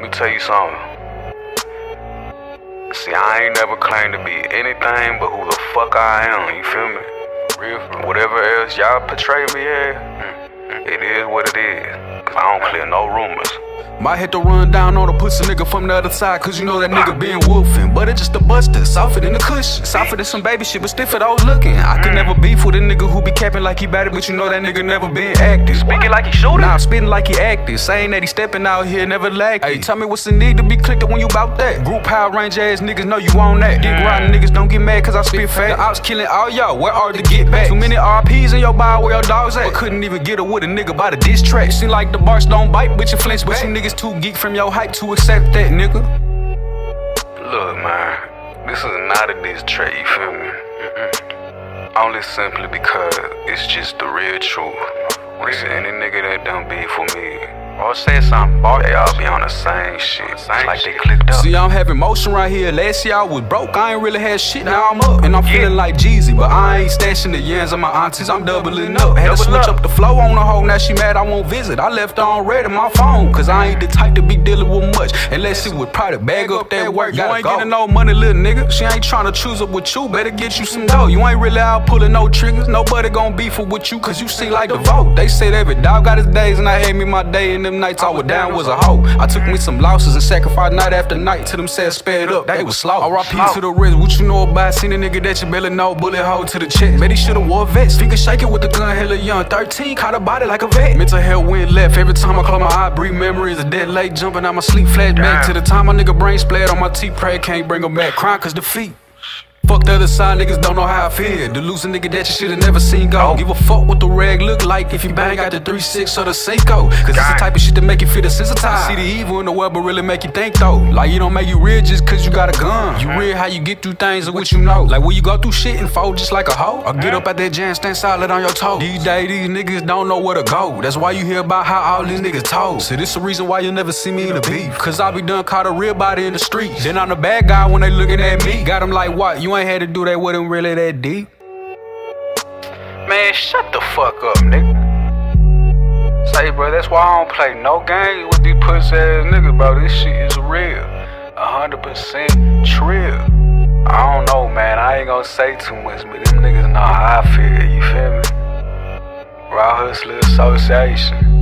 Let me tell you something. See, I ain't never claimed to be anything but who the fuck I am, you feel me? Real Whatever else y'all portray me as, mm, it is what it is. Cause I don't clear no rumors. Might have to run down on a pussy nigga from the other side, cause you know that nigga been woofing. But it's just a buster, softer than the cushion. Softer than some baby shit, but stiffer those looking. I could never beef with a nigga who be capping like he better, but you know that nigga never been active. Speaking like he shooting? Nah, spitting like he active. Saying that he stepping out here, never lagged. Hey, tell me what's the need to be clicked when you bout that. Group Power Ranger ass niggas know you on that. Dick riding niggas don't get mad cause I spit fat. The ops killing all y'all, where are the get back? Too many RPs in your bar where your dogs at. But couldn't even get a with a nigga by the diss track. Seem like the bars don't bite, but you flinch. But you niggas too geek from your hype to accept that, nigga. Look, man, this is not a diss track, you feel me? Mm-mm. Only simply because it's just the real truth. Listen, any nigga that done be for me, or say something, boy, they all be on the same shit. It's like they clicked up. See, I'm having motion right here. Last year I was broke, I ain't really had shit. Now I'm up, and I'm feeling like Jeezy, but I ain't stashing the yams on my aunties. I'm doubling up. Had to switch up. up the flow on the hoe. Now she mad I won't visit. I left her on red in my phone, cause I ain't the type to be dealing with much. Unless it would probably bag up that work. You ain't getting no money, little nigga. She ain't trying to choose up with you. Better get you some dough. You ain't really out pulling no triggers. Nobody gon' beef with you, cause you seem like the vote. They say every dog got his days, and I had me my day. And them nights I was down was a hoe. I took me some losses and sacrificed night after night till them said sped up. They was slow. RIP to the wrist. What you know about? Seen a nigga that you barely know. Bullet hole to the chest. Bet he should've wore a vest. Finger shaking with the gun, hella young. 13, caught a body like a vet. Mental health went left. Every time I close my eye, breathe memories of dead late. Jumping out my sleep, flashback to the time my nigga brain splat on my teeth. Pray can't bring him back. Crying cause defeat. Fuck the other side, niggas don't know how I feel. The losing nigga that you should've never seen go. Give a fuck what the rag look like if you bang out the 3-6 or the Seiko. Cause it's the type of shit that make you feel the desensitized. See the evil in the world, but really make you think though. Like you don't make you real just cause you got a gun. You real how you get through things and what you know. Like when you go through shit and fold just like a hoe. Or get up at that jam, stand solid on your toes. These days, these niggas don't know where to go. That's why you hear about how all these niggas told. So this the reason why you never see me in a beef. Cause I be done caught a real body in the streets. Then I'm the bad guy when they looking at me. Got them like, what? You ain't had to do that him really that deep. Man, shut the fuck up, nigga. Say, bro, that's why I don't play no games with these pussy ass niggas, bro. This shit is real. Hundred percent trill. I don't know, man. I ain't gonna say too much, but them niggas know how I feel, you feel me? Raw Hustler Association.